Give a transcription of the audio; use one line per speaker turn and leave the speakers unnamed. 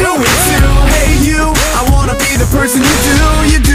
do it too. Hey you, I wanna be the person you do, you do